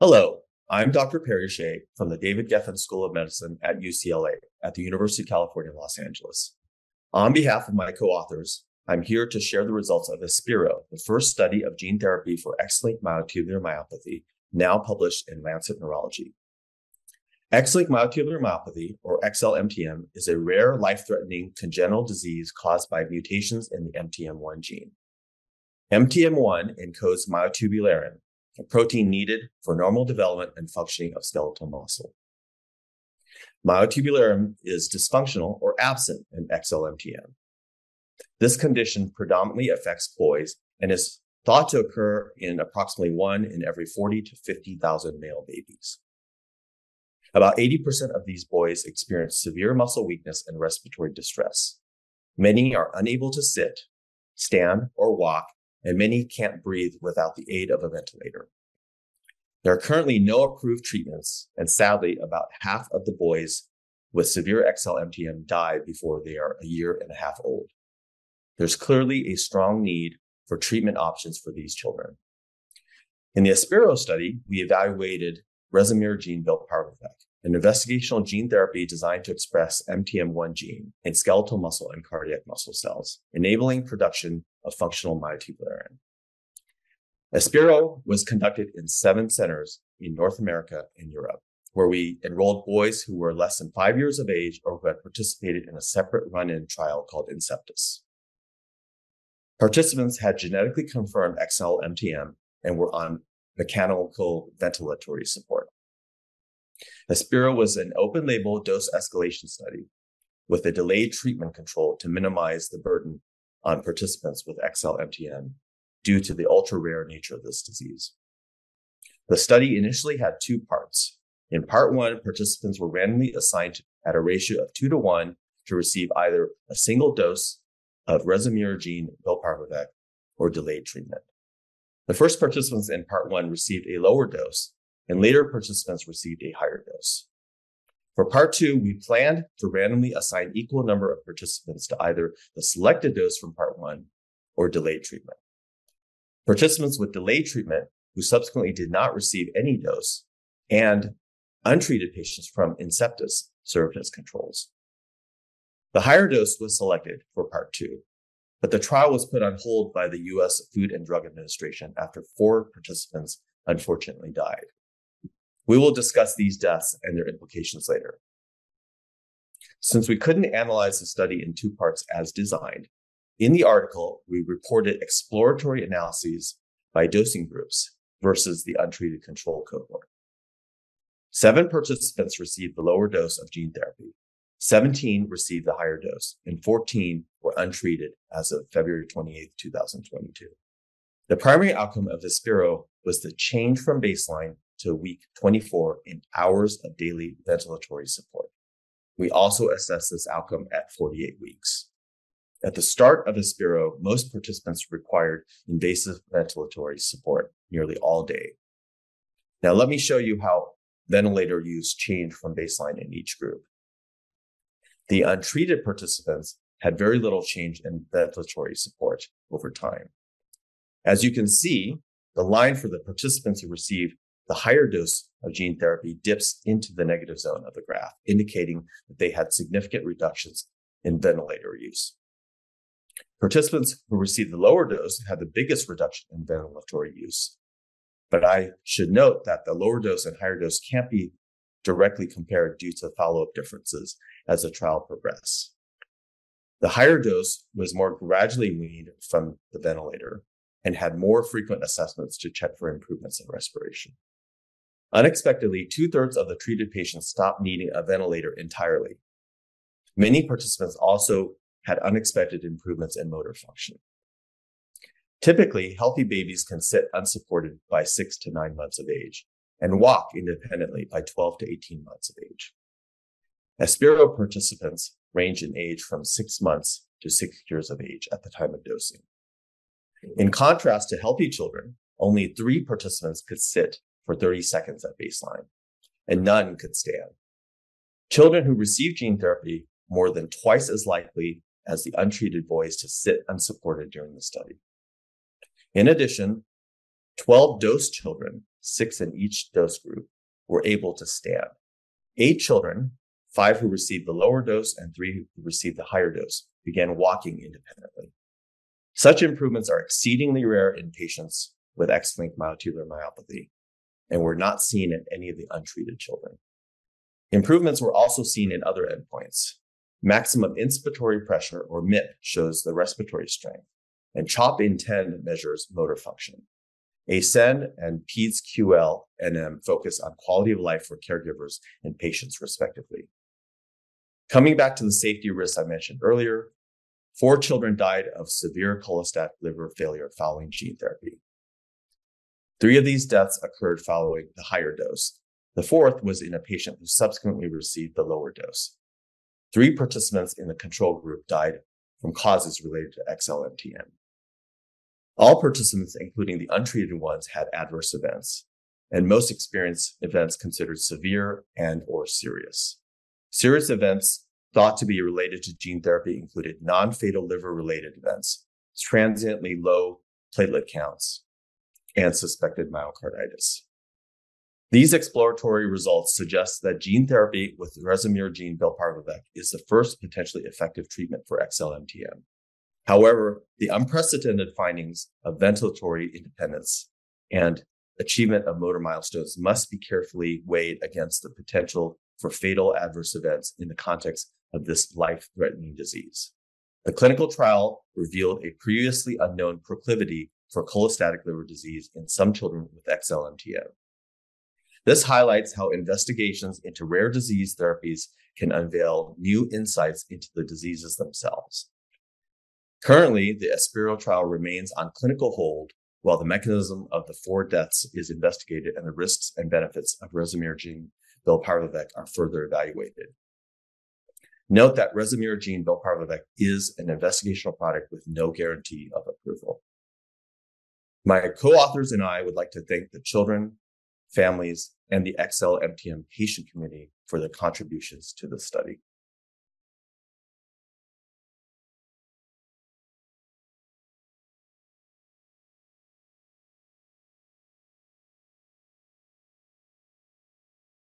Hello, I'm Dr. Perry Shieh from the David Geffen School of Medicine at UCLA at the University of California, Los Angeles. On behalf of my co-authors, I'm here to share the results of Aspiro, the first study of gene therapy for X-linked myotubular myopathy, now published in Lancet Neurology. X-linked myotubular myopathy, or XLMTM, is a rare life-threatening congenital disease caused by mutations in the MTM1 gene. MTM1 encodes myotubularin, a protein needed for normal development and functioning of skeletal muscle. Myotubularin is dysfunctional or absent in XLMTM. This condition predominantly affects boys and is thought to occur in approximately one in every 40 to 50,000 male babies. About 80% of these boys experience severe muscle weakness and respiratory distress. Many are unable to sit, stand, or walk and many can't breathe without the aid of a ventilator. There are currently no approved treatments, and sadly, about half of the boys with severe XLMTM die before they are a year and a half old. There's clearly a strong need for treatment options for these children. In the Aspiro study, we evaluated Resamirigene bilparvovec, an investigational gene therapy designed to express MTM1 gene in skeletal muscle and cardiac muscle cells, enabling production of functional myotubularin. Aspiro was conducted in seven centers in North America and Europe, where we enrolled boys who were less than five years of age or who had participated in a separate run-in trial called Inceptus. Participants had genetically confirmed XLMTM and were on mechanical ventilatory support. Aspiro was an open label dose escalation study with a delayed treatment control to minimize the burden on participants with XLMTM due to the ultra rare nature of this disease. The study initially had two parts. In part one, participants were randomly assigned at a ratio of two to one to receive either a single dose of Resomere gene Bilparvovec or delayed treatment. The first participants in part one received a lower dose and later participants received a higher dose. For part two, we planned to randomly assign equal number of participants to either the selected dose from part one or delayed treatment. Participants with delayed treatment who subsequently did not receive any dose and untreated patients from Inceptus served as controls. The higher dose was selected for part two, but the trial was put on hold by the US Food and Drug Administration after four participants unfortunately died. We will discuss these deaths and their implications later. Since we couldn't analyze the study in two parts as designed, in the article, we reported exploratory analyses by dosing groups versus the untreated control cohort. Seven participants received the lower dose of gene therapy. 17 received the higher dose and 14 were untreated as of February 28, 2022. The primary outcome of Aspiro was the change from baseline to week 24 in hours of daily ventilatory support. We also assessed this outcome at 48 weeks. At the start of Aspiro, most participants required invasive ventilatory support nearly all day. Now, let me show you how ventilator use changed from baseline in each group. The untreated participants had very little change in ventilatory support over time. As you can see, the line for the participants who received the higher dose of gene therapy dips into the negative zone of the graph, indicating that they had significant reductions in ventilator use. Participants who received the lower dose had the biggest reduction in ventilatory use. But I should note that the lower dose and higher dose can't be directly compared due to follow-up differences as the trial progressed. The higher dose was more gradually weaned from the ventilator and had more frequent assessments to check for improvements in respiration. Unexpectedly, two thirds of the treated patients stopped needing a ventilator entirely. Many participants also had unexpected improvements in motor function. Typically, healthy babies can sit unsupported by six to nine months of age and walk independently by 12 to 18 months of age. Aspiro participants range in age from six months to six years of age at the time of dosing. In contrast to healthy children, only three participants could sit for 30 seconds at baseline, and none could stand. Children who receive gene therapy more than twice as likely as the untreated boys to sit unsupported during the study. In addition, 12 dose children six in each dose group, were able to stand. Eight children, five who received the lower dose and three who received the higher dose, began walking independently. Such improvements are exceedingly rare in patients with X-linked myotubular myopathy and were not seen in any of the untreated children. Improvements were also seen in other endpoints. Maximum inspiratory pressure, or MIP, shows the respiratory strength, and CHOP INTEND measures motor function. ACEND and PEDS QL NM focus on quality of life for caregivers and patients, respectively. Coming back to the safety risks I mentioned earlier, four children died of severe cholestatic liver failure following gene therapy. Three of these deaths occurred following the higher dose. The fourth was in a patient who subsequently received the lower dose. Three participants in the control group died from causes related to XLMTM. All participants, including the untreated ones, had adverse events, and most experienced events considered severe and or serious. Serious events thought to be related to gene therapy included non-fatal liver-related events, transiently low platelet counts, and suspected myocarditis. These exploratory results suggest that gene therapy with gene bilparvovec is the first potentially effective treatment for XLMTM. However, the unprecedented findings of ventilatory independence and achievement of motor milestones must be carefully weighed against the potential for fatal adverse events in the context of this life threatening disease. The clinical trial revealed a previously unknown proclivity for cholestatic liver disease in some children with XLMTM. This highlights how investigations into rare disease therapies can unveil new insights into the diseases themselves. Currently, the Aspiro trial remains on clinical hold while the mechanism of the four deaths is investigated and the risks and benefits of resamirigene bilparvovec are further evaluated. Note that resamirigene bilparvovec is an investigational product with no guarantee of approval. My co-authors and I would like to thank the children, families, and the XL MTM patient community for their contributions to the study.